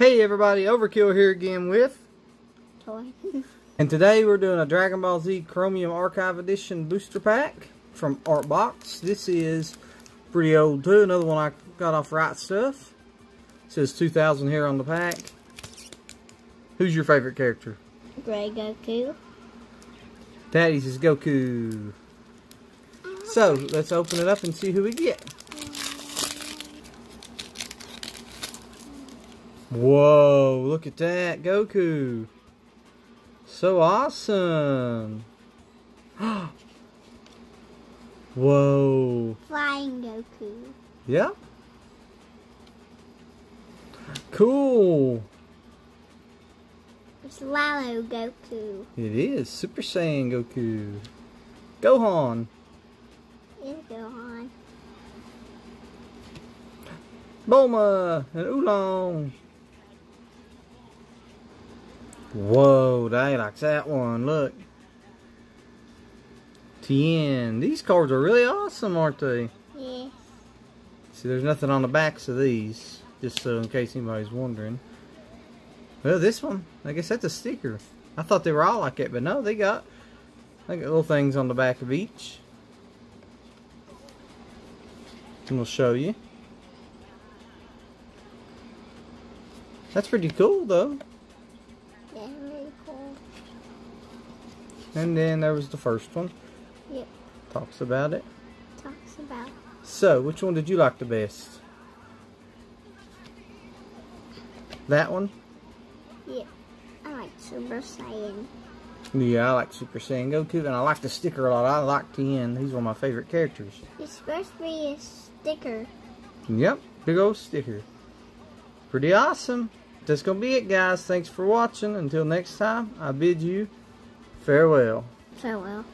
Hey everybody, Overkill here again with Toy. and today we're doing a Dragon Ball Z Chromium Archive Edition booster pack from Artbox. This is pretty old too, another one I got off Right Stuf. It says 2000 here on the pack. Who's your favorite character? Gray Goku. Daddy's is Goku. So, let's open it up and see who we get. Whoa, look at that, Goku. So awesome. Whoa. Flying Goku. Yeah. Cool. It's Lalo Goku. It is Super Saiyan Goku. Gohan. It's Gohan. Bulma and Oolong. Whoa, they like that one. Look. Tien. These cards are really awesome, aren't they? Yeah. See, there's nothing on the backs of these. Just so in case anybody's wondering. Well, this one, I guess that's a sticker. I thought they were all like it, but no, they got, they got little things on the back of each. And we'll show you. That's pretty cool, though. Really cool. And then there was the first one. Yep. Talks about it. Talks about. So, which one did you like the best? That one? Yep. I like Super Saiyan. Yeah, I like Super Saiyan Goku, and I like the sticker a lot. I like Tien. He's one of my favorite characters. It's supposed to be a sticker. Yep, big old sticker. Pretty awesome. That's going to be it, guys. Thanks for watching. Until next time, I bid you farewell. Farewell.